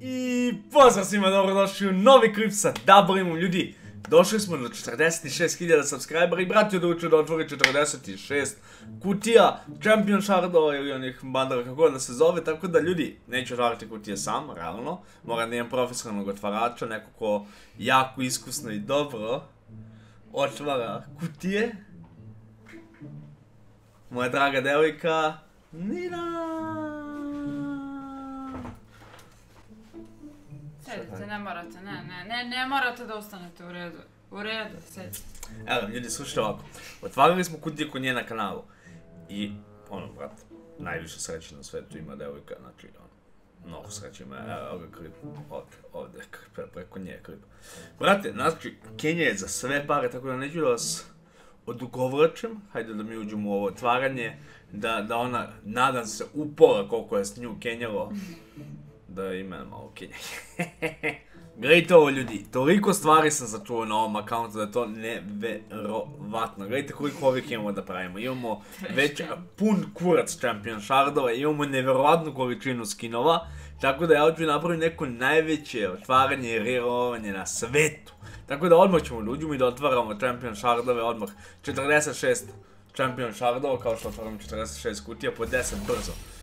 I pozdrav svima, dobrodošli u novi klip sa Dabrimom ljudi. Došli smo do 46.000 subscribera i brat je odlučio da otvori 46 kutija Champion Shardova ili onih bandera kako da se zove, tako da ljudi, neću otvarati kutije sam, realno. Moram da imam profesionalnog otvarača, neko ko jako iskusno i dobro otvara kutije. Moja draga devojka, Nina! Sedite, ne morate, ne, ne, ne, ne morate da ustanete u redu. U redu, sedite. Evo, ljudi, slušajte ovako. Otvarali smo kutije kod nje na kanalu. I, ono, brat, najviše sreće na svetu ima devojka, znači, ono, mnogo sreće ima, evo, ga klip, ovdje, ovdje, pre- preko nje je klip. Brate, znači, Kenja je za sve pare, tako da neću da vas odugovlačim, hajde da mi uđemo u ovo otvaranje, da, da ona, nadam se, upola koliko je s nju Kenjalo, da i mene malo Kenja. Gledajte ovo ljudi, toliko stvari sam začuo na ovom akauntu da je to neverovatno. Gledajte koliko ovih imamo da pravimo. Imamo već pun kurac Champion Shardova, imamo neverovatnu količinu skinova. Tako da ja hoću napraviti neko najveće otvaranje i rerovanje na svetu. Tako da odmah ćemo da uđemo i da otvaramo Champion Shardove odmah. 46 Champion Shardova kao što otvaram 46 kutija po 10 brzo.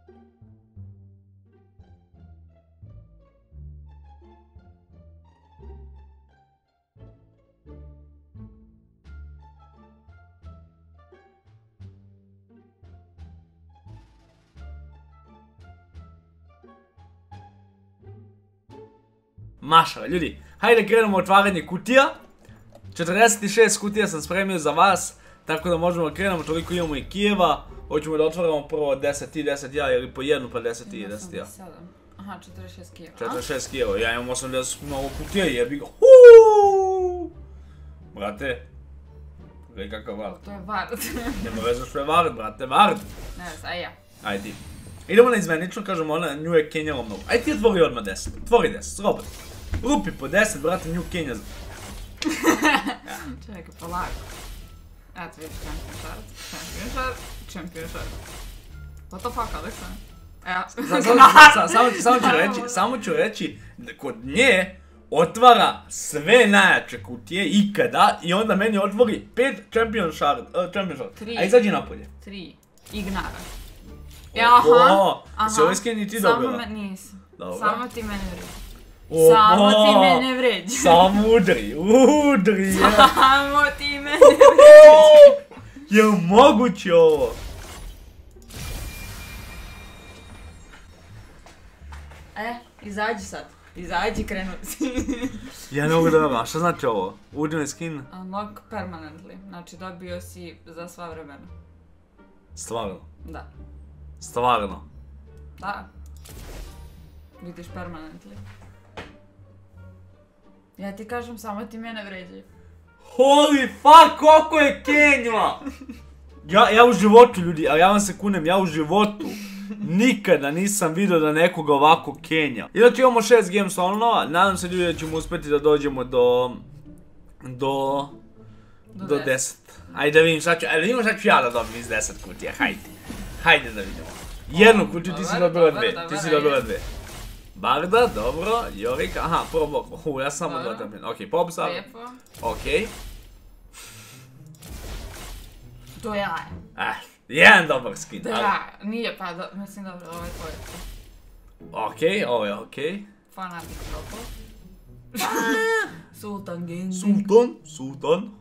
Mašala, ljudi, hajde krenemo otvaranje kutija. 46 kutija sam spremio za vas, tako da možemo krenemo, toliko imamo i Kijeva. Hoćemo da otvaramo prvo 10 ti, 10 ja, ili po jednu pa 10 ti i 10 ja. 87. Aha, 46 kijeva. 46 Kijeva, ja imam 80 mnogo kutija, jebi ga. Huuu! Brate, gledaj kakav vard. To je vard. Nema veze što je vard, brate, vard. ne znam, aj ja. Ajde ti. Idemo na izmenično, kažemo ona, nju je Kenjala mnogo. Ajde ti otvori odmah 10, otvori 10, slobodno. Rupi po 10, brate, nju Kenja. Čekaj, polako. Eto vidiš champion shard, champion shard, champion shard. What the fuck, Aleksa? Sa- Samo ću- samo ću reći, samo ću reći, da kod nje otvara sve najjače kutije ikada i onda meni otvori 5 Champion Shard, uh, Champion Shard. Tri. A izađi napolje. Tri. Ignara. Oho, Aha, aha. si ovaj skin i ti Samo dobila? me, nisam. Dobro. Samo ti mene vređi. Samo ti mene vređi. Samo udri, udri, je. Samo ti mene vređi. Je moguće ovo? E, izađi sad. Izađi, krenu. Ja ne mogu da a šta znači ovo? Udri skin? Unlock permanently. Znači dobio si za sva vremena. Stvarno, Da. stvarno. Da. Vidiš permanently. Ja ti kažem, samo ti mene vređi. Holy fuck, koliko je Kenja! Ja, ja u životu, ljudi, ali ja vam se kunem, ja u životu nikada nisam vidio da nekoga ovako Kenja. Inače imamo 6 games onova, nadam se ljudi da ćemo uspjeti da dođemo do... Do... Do Do 10. Ajde da vidim šta ću, ajde da vidimo šta ću ja da dobijem iz 10 kutija, hajde. Hajde da vidimo. Jednu kutiju ti si dobila dve, ti si dobila dve. Barda, dobro, Jorika, aha, prvo blok, hu, ja sam samo Dobro. dva tampina. Okej, Popsa, Lijepo. okej. To ja. Eh, jedan dobar skin, Da ali, ja. Nije pa, do, mislim dobro, ovo je tvoje. okej, ovo je okej. Fanatik propao. Sultan Gang. Sultan, Sultan.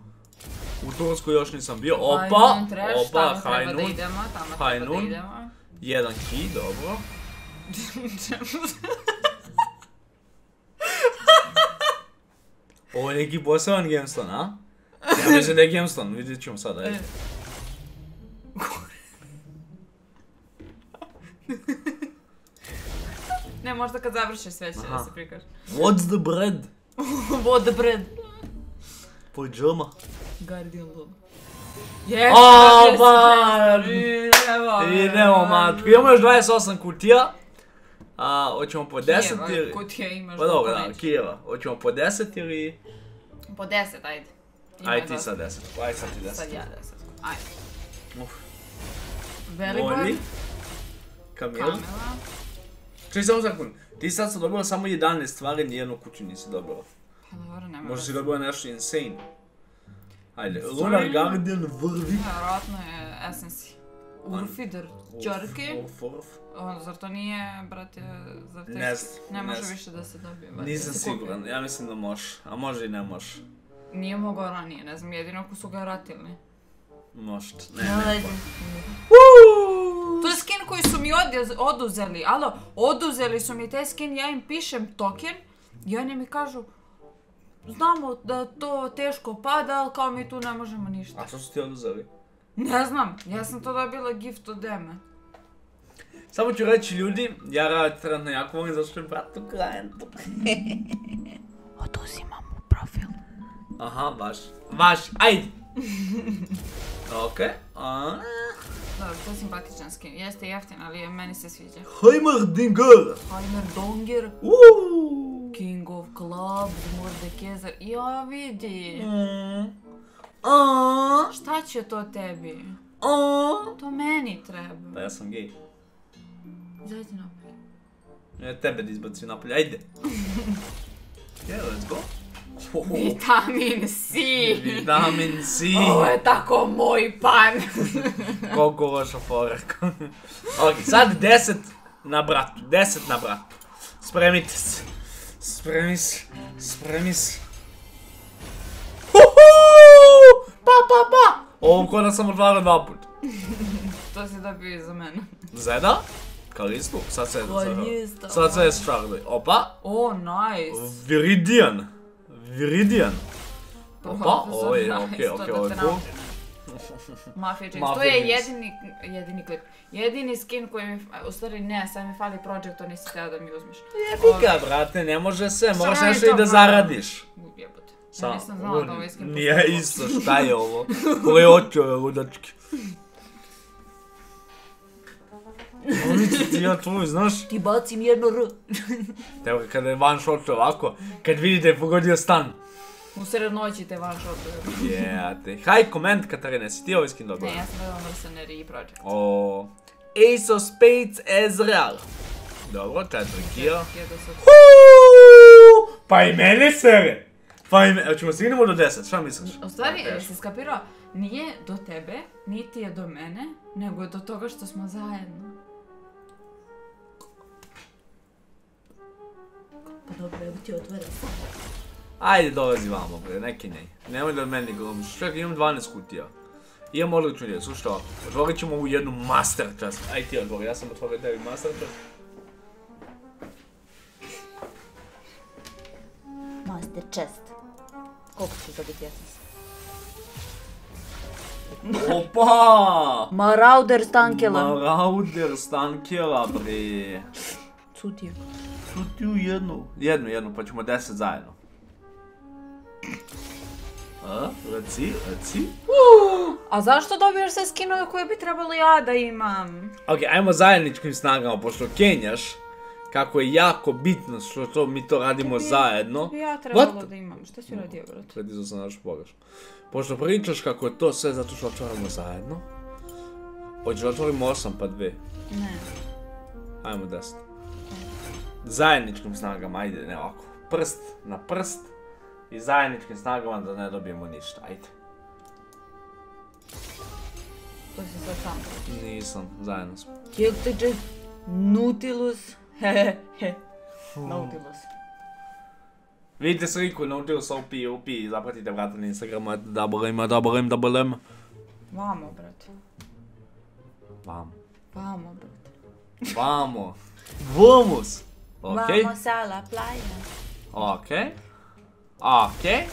U Turskoj još nisam bio, opa, Hajnun trash, opa, tamo treba da Hajnun. idemo, tamo treba da Hajnun. idemo. Jedan key, dobro. Ovo je neki poseban Gemstone, a? Ja mislim da je Gemstone, vidjet ćemo sada, ajde. Ne, možda kad završiš sve će da Aha. se prikaže. What's the bread? What bread. Pojama. Guardian Love. Yes, yes, ba! Idemo. Matko. Imamo još 28 kutija. A, hoćemo po 10 Kijeva, ili... Kutija imaš. Pa dobro, da. Kijeva. Hoćemo po 10 ili... Po 10, ajde. Ima Aj ti dosta. sad 10. Aj sad ti 10. Sad ja 10. Ajde. Uf. Kamil. Kamila. Čekaj samo sekund, ti sad si dobila samo 11 stvari, nijednu kuću nisi dobila. Pa dobro, nema Možda si dobila nešto insane. Ajde, Lunar Guardian vrvi. Vjerojatno je Essence. Urfider, Čorki. Urf, urf. Ono, zar to nije, brate, zar te... Ne Ne može više da se dobije. brate, Nisam siguran, ja mislim da možeš, a može i ne možeš. Nije mogao ranije, ne znam, jedino ako su ga vratili. Možda, ne, Ne, ne. To je skin koji su mi oduzeli, alo, oduzeli su mi taj skin, ja im pišem token i oni mi kažu Znamo da to teško pada, ali kao mi tu ne možemo ništa. A što su ti oduzeli? Ne znam, ja sam to dobila gift od Deme. Samo ću reći ljudi, ja radim trenutno jako volim zašto je brat u klijentu. Oduzimam mu profil. Aha, baš. Baš, ajde. Okej. a? Dobro, to je simpatičan skin. Jeste jeftin, ali meni se sviđa. Heimerdinger. Heimer Donger, Uuu. King of Clubs, Mordekezer. Ja vidi. Mm. A, Šta će to tebi? a. To meni treba. Pa ja sam gej. Izađi napolje. Ja tebe da izbacim napolje, ajde. Yeah, let's go. Vitamin C. Vitamin C. Ovo je tako moj pan. Koliko loša forek. ok, sad 10 na bratu. 10 na bratu. Spremite se. Spremi se. Spremi se. Pa, pa, pa! Ovo ko da sam otvarao dva put. to si dobio i za mene. Zeda? Kalistu? Sad se Kalista. Sad se je Charlie. Opa. O, nice. Viridian. Viridian. Opa, Profesor ovo je, okej, to okej, ovo je cool. Mafia Jinx. Mafia To je Jinx. jedini, jedini klip. Jedini skin koji mi, u stvari ne, sad mi fali project, to nisi htjela da mi uzmiš. Jebi ga, brate, ne može se, moraš je nešto i da zaradiš. Jebote. Ja Sa, nisam znala da ovaj skin Nije isto, šta je ovo? Koje oči ove ludačke? Oni ću ti ja tvoj, znaš? Ti bacim jedno R. Evo kada je one shot ovako, kad vidite je pogodio stan. U sred noći te van shot. Jete. Haj, koment Katarina, si ti ovaj skin dobro? Ne, ja sam gledala Mercenary i Project. O, Ace of Spades Ezreal. Dobro, četiri kill. Pa i mene sere. Pa i mene, ćemo stignemo do 10, šta misliš? U stvari, jesi skapirao, nije do tebe, niti je do mene, nego je do toga što smo zajedno. Pa dobro, evo ti otvorim. Ajde, dolazi vamo, bre, neki ne. Nemoj da meni glumiš. Čekaj, imam 12 kutija. Imam odličnu slušaj ovo. Otvorit ćemo ovu jednu master chest. Aj ti otvori, ja sam otvorio tebi master chest. Koliko ćeš dobiti jasno? Opa! Marauder Stankela. Marauder stankela, bre. Cutio. Kutiju jednu. Jednu, jednu, pa ćemo 10 zajedno. A, reci, reci. A zašto dobiješ sve skinove koje bi trebalo ja da imam? Ok, ajmo zajedničkim snagama, pošto Kenjaš, kako je jako bitno što to, mi to radimo zajedno. Bi ja trebalo What? da imam. Šta si radio, brate? Predizao sam našu pogrešnu. Pošto pričaš kako je to sve zato što otvaramo zajedno. Hoćeš otvorimo 8 pa 2. Ne. Ajmo 10. Zajedničkim snagama, ajde, ne ovako. Prst na prst. I zajedničkim snagama da ne dobijemo ništa, ajde. To si sad sam. Nisam, zajedno smo. Kjel te če... Nautilus. Hehehe. Nautilus. Vidite sliku Nautilus OP, OP, zapratite vrata na Instagramu, double M, double M, double M. Vamo, brate. Vamo. Vamo, brate. Vamo. Vamos. Okej. Vamos a la playa. Okej. Okej.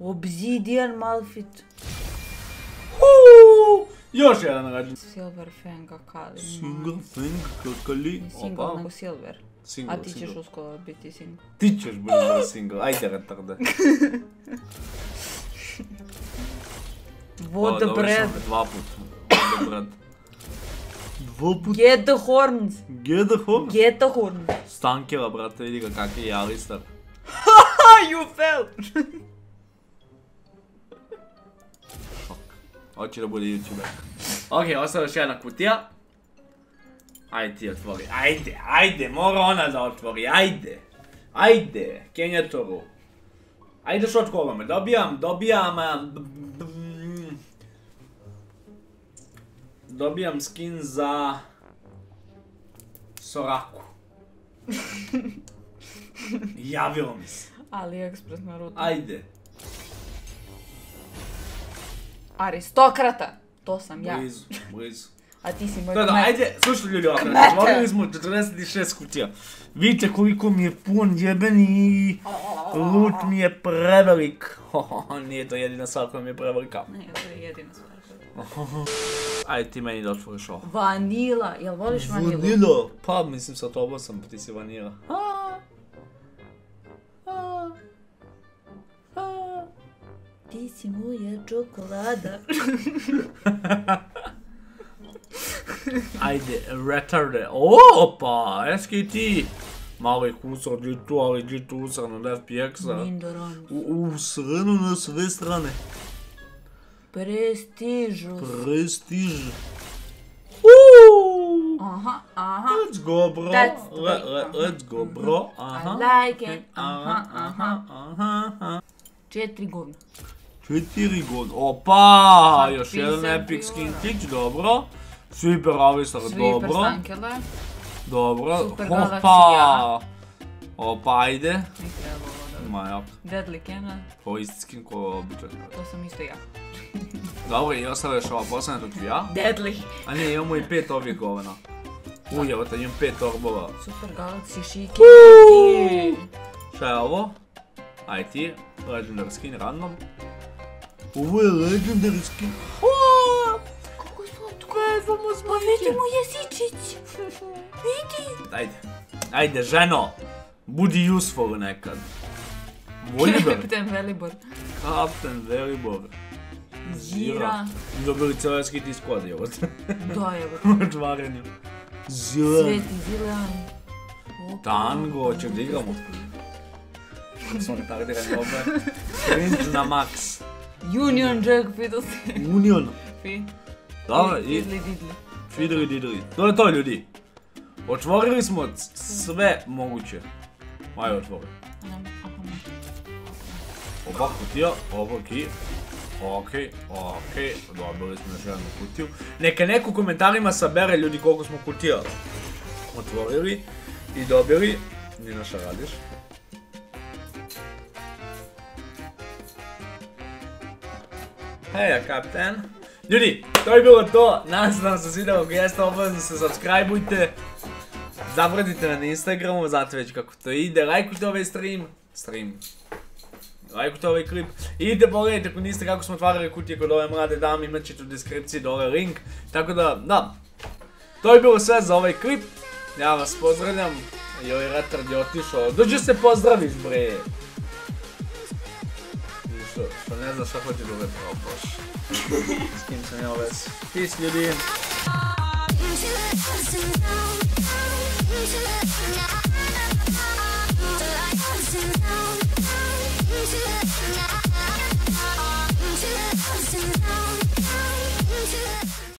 Obsidian Malfit. Huu! Još jedan rađen. Silver Fang Akali. Single thing, kakali. Single Opa. nego Silver. Single, A ti ćeš single. uskoro biti single. Ti ćeš biti brzo single, ajde retarde. O, Voda dobro bread. sam, Dva put. Voda bread. Dva put. Get the horns. Get the horn. Get the horns. Stankela, brate, vidi ga kak je Alistar. Ah, you fell. Hoće da bude youtuber. Ok, ostala još jedna kutija. Ajde ti otvori, ajde, ajde, mora ona da otvori, ajde. Ajde, Kenjatoru. Ajde što od me, dobijam, dobijam... Dobijam skin za... Soraku. Javilo mi se. AliExpress Naruto. Ajde. Aristokrata. To sam ja. Blizu, blizu. A ti si moj Da, da, ajde, slušajte ljudi otvorili smo 46 kutija. Vidite koliko mi je pun jebeni loot mi je prevelik. Nije to jedina stvar koja mi je prevelika. Ne, to je jedina stvar. Ajde ti meni da otvoriš ovo. Vanila, jel voliš vanilu? Vanila. Pa mislim sa tobom sam, pa ti si vanila. Ti si moja čokolada. Ajde, retarde. Opa, ti. Mali kusar, di tu, ali di tu usran od FPX-a. Mindoran. U, u srenu na sve strane. Prestižu. Prestiž. Uuu. Aha, aha. Let's go, bro. That's the Le, way. le, let's go, bro. Aha. I like it. Aha, aha, aha, aha. Četiri govna. Četiri god. Opa, Sad još jedan epic skin kick, dobro. Sweeper Avisar, dobro. Stankele. Dobro. Super Opa. Opa, ajde. Ovo Ma ja, Deadly Cannon. ko isti skin ko običan. To sam isto ja. Dobro, i ostavljaš ova posljedna, ću ja. Deadly. A ne, imamo i pet ovih govana. Ujevate, imam pet orbova. Super Galaxy Chic. Šta je ovo? Ti, legendary skin random. Ovo je legendary skin. Aaaa! Kako slatko. Vezamo s Pa vidi mu jesičić. Vidi. Ajde, ajde ženo, budi useful nekad. Voliber, Kapten Velibor. Captain Velibor. Zira. Dobili cijeli skit iz kod je ovo. Da, evo. U čvarenju. Zira. Sveti Zilean. Opa. Tango, će da igramo. Smo retardirani opet. Cringe na max. Union Jack Fiddlesticks. Union. Fi. Dobro, i Diddly Diddly. Fideli dideli. To je to ljudi. Otvorili smo sve moguće. Aj otvori. Oba kutija, ovo ki. Okej, okej, dobili smo još jednu kutiju. Neka neko u komentarima sabere ljudi koliko smo kutija otvorili i dobili. Nina šta radiš? Heja kapten. Ljudi, to je bilo to. Nadam se da vam se svidjelo. Ako jeste, obavezno se subscribeujte. Zapratite me na Instagramu, znate već kako to ide. Lajkujte ovaj stream. Stream. Lajkujte ovaj klip. Idite pogledajte ako niste kako smo otvarali kutije kod ove mlade dame, imat ćete u deskripciji dole link. Tako da, da. To je bilo sve za ovaj klip. Ja vas pozdravljam. Ovaj retard je otišao. Dođi se pozdraviš bre. Što, ne znaš šta hoće da uvete, o bož. S kim sam ja vez. Peace ljudi.